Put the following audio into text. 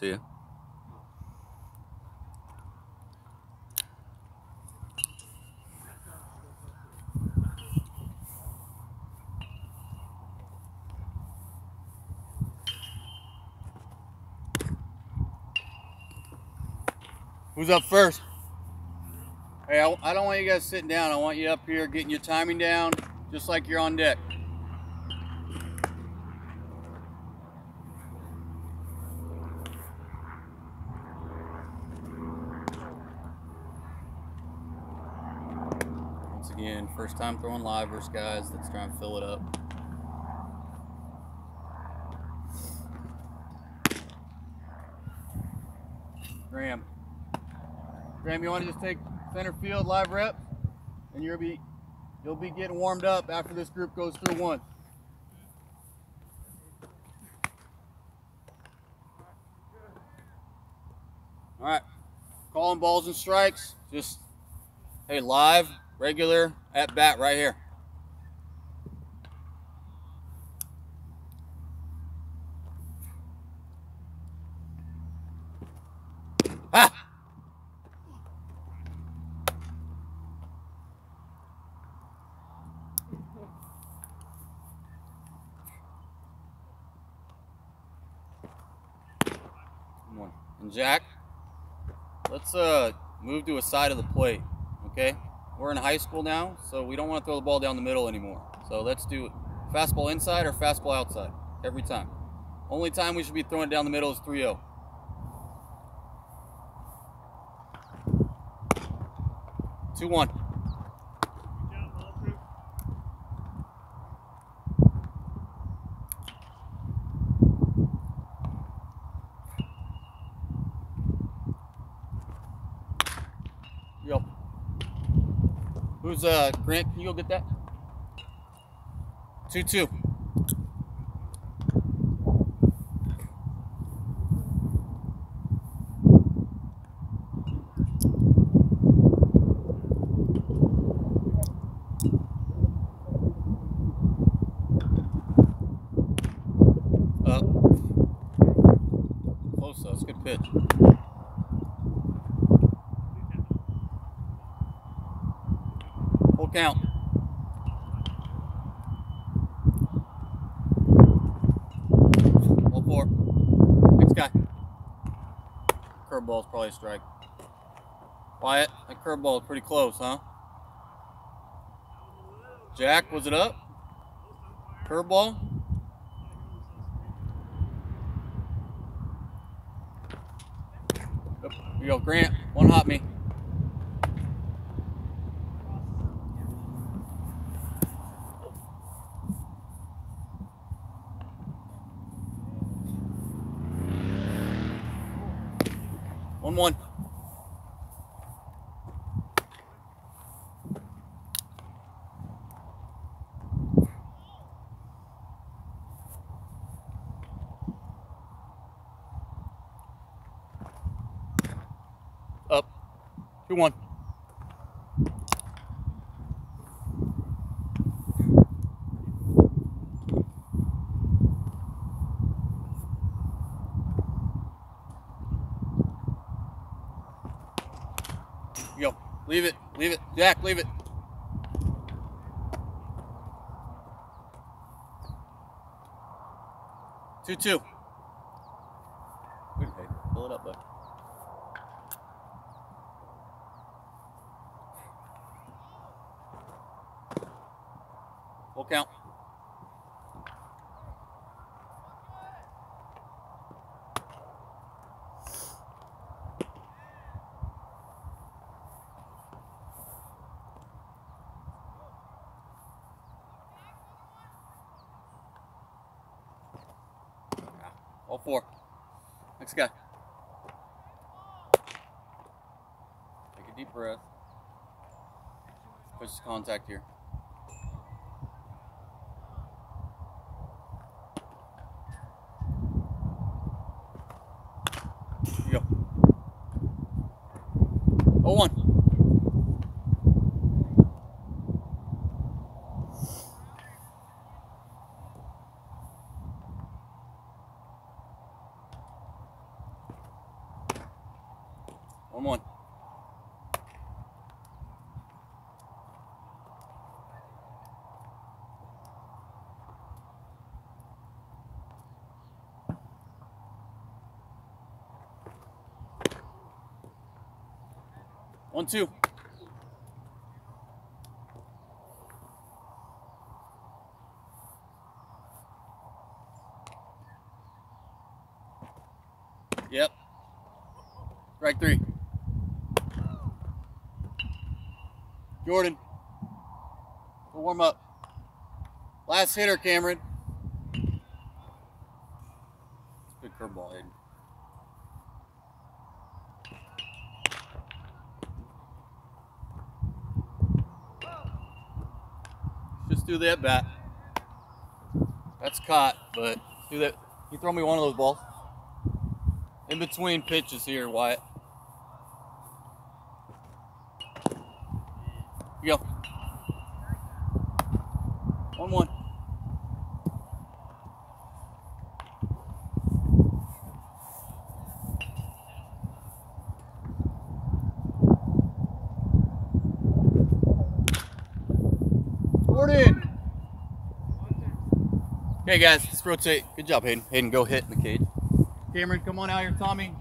See you. Who's up first? Hey, I, I don't want you guys sitting down. I want you up here getting your timing down, just like you're on deck. Again, first time throwing live versus guys that's trying to fill it up. Graham. Graham, you want to just take center field live reps, and you'll be you'll be getting warmed up after this group goes through one. All right, calling balls and strikes. Just hey, live, regular at bat right here. Ah! Come on. And Jack, let's uh move to a side of the plate, okay? We're in high school now, so we don't want to throw the ball down the middle anymore. So let's do fastball inside or fastball outside every time. Only time we should be throwing it down the middle is oh. 3 0. Two one. Who's uh Grant? Can you go get that? Two two. Pitch. Full count. All four. Next guy. Curveball's probably a strike. Wyatt, that curveball is pretty close, huh? Jack, was it up? Curveball? Yep. Here you go, Grant. One hot me. One one. Up. Two one. Yo, leave it, leave it, Jack, leave it. Two two. Okay, pull it up, bud. Full count. All four. Next guy. Take a deep breath. Push contact here. Here you go. Oh one. One one. One two. Yep. Strike three. Jordan. Warm up. Last hitter, Cameron. Good curveball, Aiden. Just do that bat. That's caught, but do that. You throw me one of those balls. In between pitches here, Wyatt. You go. One one. Jordan. Okay, guys, let's rotate. Good job, Hayden. Hayden, go hit in the cage. Cameron, come on out here. Tommy,